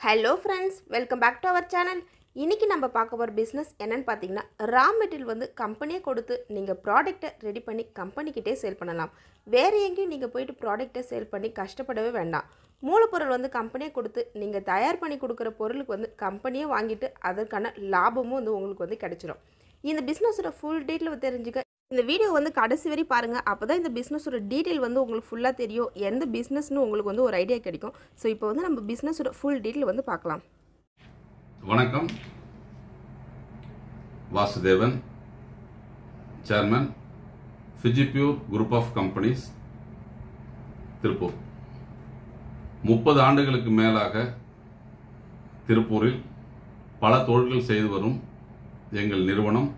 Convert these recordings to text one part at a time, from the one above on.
Hello friends welcome back to our channel இன்றைக்கி நம்ம பார்க்க போகிற பிஸ்னஸ் என்னன்னு பார்த்தீங்கன்னா ரா மெட்டீரியல் வந்து கம்பெனியே கொடுத்து நீங்கள் ப்ராடக்ட்டை ரெடி பண்ணி கம்பெனிக்கிட்டே சேல் பண்ணலாம். வேறு எங்கேயும் நீங்கள் போயிட்டு ப்ராடக்ட்டை சேல் பண்ணி கஷ்டப்படவே வேண்டாம். மூலப்பொருள் வந்து கம்பெனியே கொடுத்து நீங்கள் தயார் பண்ணி கொடுக்குற பொருளுக்கு வந்து கம்பெனியே வாங்கிட்டு அதற்கான லாபமும் வந்து உங்களுக்கு வந்து கிடைச்சிரும். இந்த பிஸ்னஸோட ஃபுல் டீட்டெயில் தெரிஞ்சுக்க இந்த வீடியோ வந்து கடைசி வரை பாருங்கள் அப்போ தான் இந்த பிஸ்னஸோட டீட்டெயில் வந்து உங்களுக்கு ஃபுல்லாக தெரியும். எந்த பிஸ்னஸ்னு உங்களுக்கு வந்து ஒரு ஐடியா கிடைக்கும். ஸோ இப்போ வந்து நம்ம பிஸ்னஸோட ஃபுல் டீட்டெயில் வந்து பார்க்கலாம். வணக்கம். வாசுதேவன் சேர்மன் ஃபிஜிபியூர் குரூப் ஆஃப் கம்பெனிஸ் திருப்பூர். முப்பது ஆண்டுகளுக்கு மேலாக திருப்பூரில் பல தொழில்கள் செய்து வரும் எங்கள் நிறுவனம்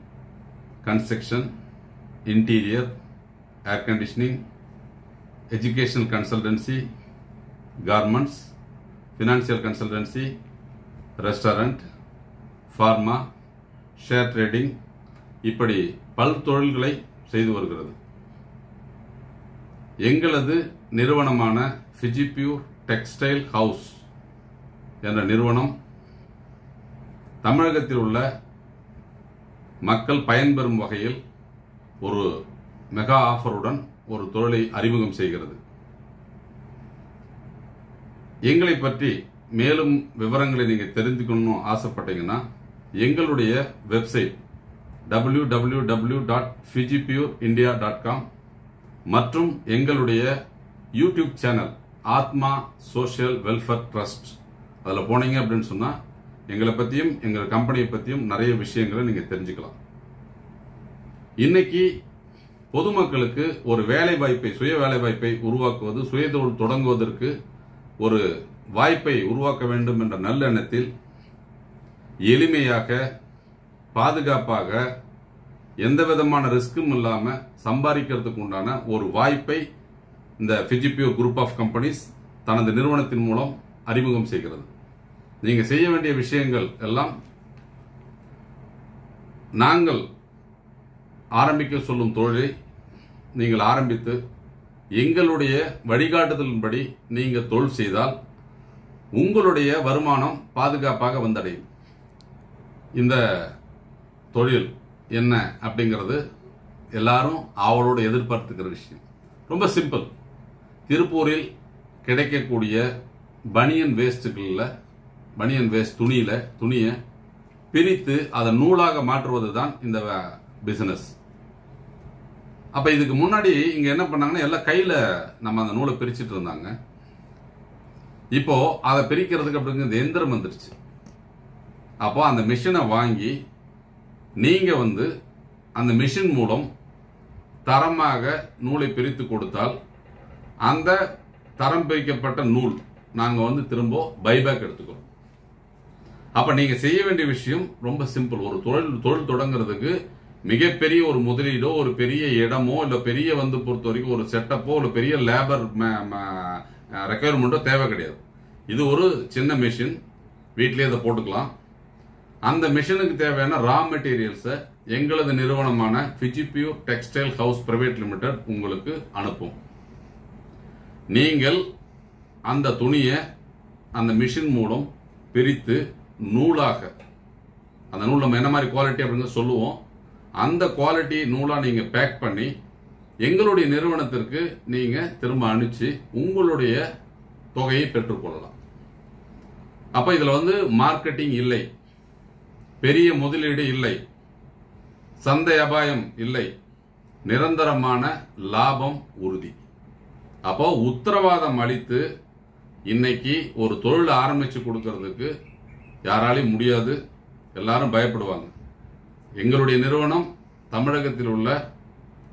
construction interior air conditioning educational consultancy garments financial consultancy restaurant pharma share trading இப்படி பல் தொழில்களை செய்து வருகிறது. எங்களது நிறுவனமான ஃபிஜிபியூர் டெக்ஸ்டைல் ஹவுஸ் என்ற நிறுவனம் தமிழகத்தில் உள்ள மக்கள் பயன்பெறும் வகையில் ஒரு மெகா ஆஃபருடன் ஒரு தொழிலை அறிமுகம் செய்கிறது. எங்களை பற்றி மேலும் விவரங்களை நீங்கள் தெரிஞ்சுக்கணும்னு ஆசைப்பட்டீங்கன்னா எங்களுடைய website W W W dot ஃபிஜிபியூர் India dot com மற்றும் எங்களுடைய YouTube channel Atma social welfare trust. அதில் போனீங்க அப்படின்னு சொன்னால் எங்களை பற்றியும் எங்கள் கம்பெனியை பற்றியும் நிறைய விஷயங்களை நீங்கள் தெரிஞ்சுக்கலாம். இன்னைக்கு பொதுமக்களுக்கு ஒரு வேலை வாய்ப்பை சுய வேலை வாய்ப்பை உருவாக்குவது சுயதொழில் தொடங்குவதற்கு ஒரு வாய்ப்பை உருவாக்க வேண்டும் என்ற நல்லெண்ணத்தில் எளிமையாக பாதுகாப்பாக எந்த விதமான ரிஸ்க்கும் இல்லாமல் சம்பாதிக்கிறதுக்கு உண்டான ஒரு வாய்ப்பை இந்த ஃபிஜிபியோ குரூப் ஆஃப் கம்பெனிஸ் தனது நிறுவனத்தின் மூலம் அறிமுகம் செய்கிறது. நீங்கள் செய்ய வேண்டிய விஷயங்கள் எல்லாம் நாங்கள் ஆரம்பிக்க சொல்லும் தொழிலை நீங்கள் ஆரம்பித்து எங்களுடைய வழிகாட்டுதலின்படி நீங்கள் தொழில் செய்தால் உங்களுடைய வருமானம் பாதுகாப்பாக வந்தடையும். இந்த தொழில் என்ன அப்படிங்கிறது எல்லாரும் அவளோடு எதிர்பார்த்துக்கிற விஷயம். ரொம்ப சிம்பிள். திருப்பூரில் கிடைக்கக்கூடிய பனியன் வேஸ்ட்டுகளில் பனியன் வேஸ்ட் துணியில் துணியை பிரித்து அதை நூலாக மாற்றுவது தான் இந்த பிஸ்னஸ் அப்ப இதுக்கு முன்னாடி இங்க என்ன பண்ணாங்கன்னா எல்லாம் கையில நம்ம அந்த நூலை பிரிச்சுட்டு இருந்தாங்க. இப்போ அதை பிரிக்கிறதுக்கு அப்படிங்கிறது எந்திரம் வந்துருச்சு. அப்போ அந்த மிஷினை வாங்கி நீங்க வந்து அந்த மிஷின் மூலம் தரமாக நூலை பிரித்து கொடுத்தால் அந்த தரம் பிரிக்கப்பட்ட நூல் நாங்க வந்து திரும்ப பைபேக் எடுத்துக்கிறோம். அப்ப நீங்க செய்ய வேண்டிய விஷயம் ரொம்ப சிம்பிள் ஒரு தொழில் தொழில் தொடங்குறதுக்கு மிகப்பெரிய ஒரு முதலீடோ ஒரு பெரிய இடமோ இல்ல பெரிய வந்து பொறுத்த வரைக்கும் ஒரு செட்டப்போ இல்ல பெரிய லேபர் ரெக்குயர்மெண்ட்டோ uh, தேவை கிடையாது. இது ஒரு சின்ன மிஷின் வீட்டிலே அதை போட்டுக்கலாம். அந்த மிஷினுக்கு தேவையான ரா மெட்டீரியல்ஸை எங்களது நிறுவனமான பிஜிபியூ டெக்ஸ்டைல் ஹவுஸ் பிரைவேட் லிமிடெட் உங்களுக்கு அனுப்பும். நீங்கள் அந்த துணியை அந்த மிஷின் மூலம் பிரித்து நூலாக அந்த நூல் நம்ம என்ன மாதிரி குவாலிட்டி அப்படின்னு சொல்லுவோம். அந்த குவாலிட்டி நூலாக நீங்கள் பேக் பண்ணி எங்களுடைய நிறுவனத்திற்கு நீங்கள் திரும்ப அனுப்பிச்சு உங்களுடைய தொகையை பெற்றுக்கொள்ளலாம் அப்போ இதில் வந்து மார்க்கெட்டிங் இல்லை. பெரிய முதலீடு இல்லை. சந்தை அபாயம் இல்லை. நிரந்தரமான லாபம் உறுதி. அப்போ உத்தரவாதம் அளித்து இன்னைக்கு ஒரு தொழில் ஆரம்பித்து கொடுக்கறதுக்கு யாராலையும் முடியாது. எல்லாரும் பயப்படுவாங்க. எங்களுடைய நிறுவனம் தமிழகத்தில் உள்ள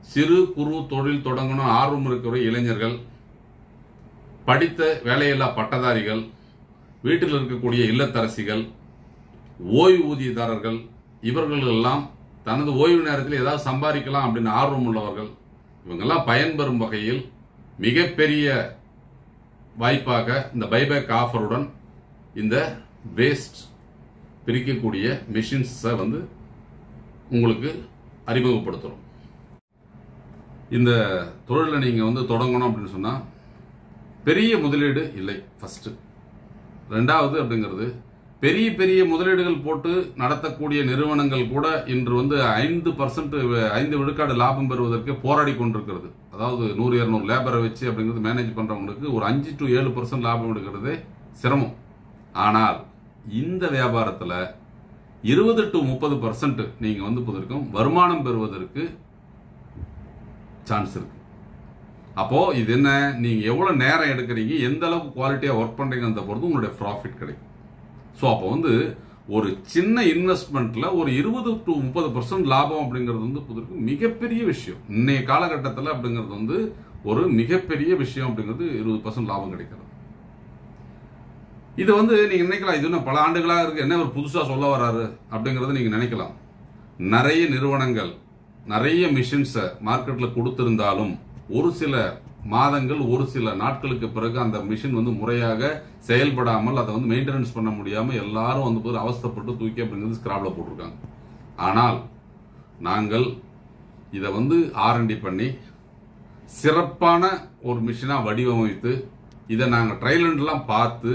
சிறு குறு தொழில் தொடங்கணும் ஆர்வம் இருக்கிற இளைஞர்கள் படித்த வேலையில்லா பட்டதாரிகள் வீட்டில் இருக்கக்கூடிய இல்லத்தரசிகள் ஓய்வூதியதாரர்கள் இவர்கள் எல்லாம் தனது ஓய்வு நேரத்தில் ஏதாவது சம்பாதிக்கலாம் அப்படின்னு ஆர்வம் உள்ளவர்கள் இவங்கெல்லாம் பயன்பெறும் வகையில் மிகப்பெரிய வாய்ப்பாக இந்த பைபேக் ஆஃபருடன் இந்த வேஸ்ட் பிரிக்கக்கூடிய மிஷின்ஸை வந்து உங்களுக்கு அறிமுகப்படுத்துகிறோம் இந்த தொழிலை நீங்கள் வந்து தொடங்கணும் அப்படின்னு சொன்னால் பெரிய முதலீடு இல்லை ஃபஸ்ட்டு ரெண்டாவது அப்படிங்கிறது பெரிய பெரிய முதலீடுகள் போட்டு நடத்தக்கூடிய நிறுவனங்கள் கூட இன்று வந்து ஐந்து பர்சன்ட் ஐந்து விழுக்காடு லாபம் பெறுவதற்கு போராடி கொண்டிருக்கிறது. அதாவது நூறு இரநூறு லேபரை வச்சு அப்படிங்கிறது மேனேஜ் பண்ணுறவங்களுக்கு ஒரு அஞ்சு டு ஏழு பர்சன்ட் லாபம் எடுக்கிறதே சிரமம். ஆனால் இந்த வியாபாரத்தில் இருபது டு முப்பது பர்சன்ட் நீங்க வந்து புதற்கும் வருமானம் பெறுவதற்கு சான்ஸ் இருக்கு. அப்போ இது என்ன? நீங்க எவ்வளவு நேரம் எடுக்கிறீங்க? எந்த அளவுக்கு குவாலிட்டியா ஒர்க் பண்றீங்க பொறுத்து உங்களுடைய ப்ராஃபிட் கிடைக்கும். ஸோ அப்போ வந்து ஒரு சின்ன இன்வெஸ்ட்மெண்ட்ல ஒரு இருபது டு முப்பது பர்சன்ட் லாபம் அப்படிங்கிறது வந்து புதற்கு மிகப்பெரிய விஷயம். இன்னைய காலகட்டத்தில் அப்படிங்கிறது வந்து ஒரு மிகப்பெரிய விஷயம் அப்படிங்கிறது இருபது பர்சன்ட் லாபம் கிடைக்கிறது. இது வந்து நீங்க நினைக்கலாம் இது என்ன பல ஆண்டுகளாக இருக்கு. என்ன ஒரு புதுசா சொல்ல வராரு அப்படிங்கறத நீங்க நினைக்கலாம். நிறைய நிறுவனங்கள் நிறைய மிஷின்ஸை மார்க்கெட்ல கொடுத்திருந்தாலும் ஒரு சில மாதங்கள் ஒரு சில நாட்களுக்கு பிறகு அந்த மிஷின் வந்து முறையாக செயல்படாமல் அதை வந்து மெயின்டெனன்ஸ் பண்ண முடியாமல் எல்லாரும் வந்து போது அவஸ்தைப்பட்டு தூக்கி அப்படிங்கிறது ஸ்கிராப்ல போட்டிருக்காங்க. ஆனால் நாங்கள் இதை வந்து ஆர்என்டி பண்ணி சிறப்பான ஒரு மிஷினாக வடிவமைத்து இதை நாங்கள் ட்ரைலண்ட்லாம் பார்த்து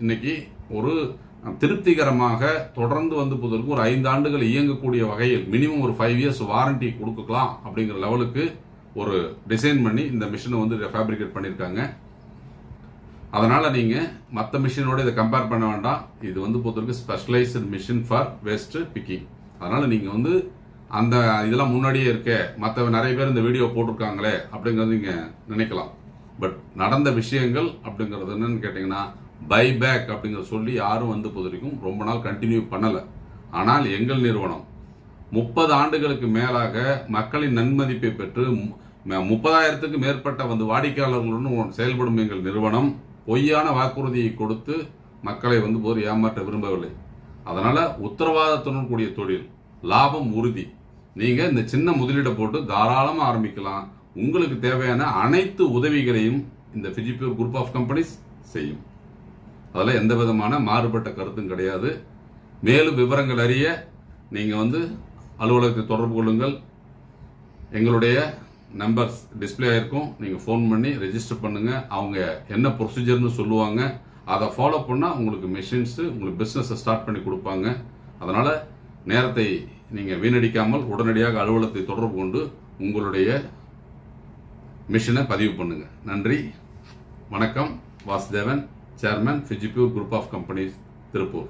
இன்னைக்கு ஒரு திருப்திகரமாக தொடர்ந்து வந்து புதற்கு ஒரு ஐந்து ஆண்டுகள் இயங்கக்கூடிய வகையில் மினிமம் ஒரு ஃபைவ் இயர்ஸ் வாரண்டி கொடுக்கலாம் அப்படிங்கிற லெவலுக்கு ஒரு டிசைன் பண்ணி இந்த மிஷினை வந்து ஃபேப்ரிகேட் பண்ணியிருக்காங்க. அதனால் நீங்கள் மற்ற மிஷினோட இதை கம்பேர் பண்ண வேண்டாம். இது வந்து பொறுத்தவரைக்கும் specialised machine for waste picking அதனால் நீங்கள் வந்து அந்த இதெல்லாம் முன்னாடியே இருக்க மற்ற நிறைய பேர் இந்த வீடியோ போட்டிருக்காங்களே அப்படிங்கிறது நீங்கள் நினைக்கலாம். பட் நடந்த விஷயங்கள் அப்படிங்கிறது என்னன்னு கேட்டிங்கன்னா பைபேக் அப்படிங்கிற சொல்லி யாரும் வந்து பொறுத்தவரைக்கும் ரொம்ப நாள் கண்டினியூ பண்ணலை. ஆனால் எங்கள் நிறுவனம் முப்பது ஆண்டுகளுக்கு மேலாக மக்களின் நன்மதிப்பை பெற்று மு- முப்பதாயிரத்துக்கு மேற்பட்ட வந்து வாடிக்கையாளர்களுடன் செயல்படும் எங்கள் நிறுவனம் பொய்யான வாக்குறுதியை கொடுத்து மக்களை வந்து போது ஏமாற்ற விரும்பவில்லை. அதனால உத்தரவாதத்துடன் கூடிய தொழில் லாபம் உறுதி. நீங்க இந்த சின்ன முதலீடை போட்டு தாராளமாக ஆரம்பிக்கலாம். உங்களுக்கு தேவையான அனைத்து உதவிகளையும் இந்த பிஜிபியூர் குரூப் ஆஃப் கம்பெனிஸ் செய்யும். அதில் எந்த விதமான மாறுபட்ட கருத்தும் கிடையாது. மேலும் விவரங்கள் அறிய நீங்கள் வந்து அலுவலகத்தை தொடர்பு கொள்ளுங்கள். எங்களுடைய நம்பர்ஸ் டிஸ்ப்ளே ஆயிருக்கும். நீங்கள் ஃபோன் பண்ணி ரெஜிஸ்டர் பண்ணுங்க. அவங்க என்ன ப்ரொசீஜர்னு சொல்லுவாங்க. அதை ஃபாலோ பண்ணால் உங்களுக்கு மிஷின்ஸு உங்களுக்கு பிஸ்னஸை ஸ்டார்ட் பண்ணி கொடுப்பாங்க. அதனால் நேரத்தை நீங்கள் வீணடிக்காமல் உடனடியாக அலுவலகத்தை தொடர்பு கொண்டு உங்களுடைய மிஷினை பதிவு பண்ணுங்கள் நன்றி. வணக்கம். வாசுதேவன். சேர்மன் ஃபிஜிபியூர் குரூப் ஆஃப் கம்பெனிஸ் திருப்பூர்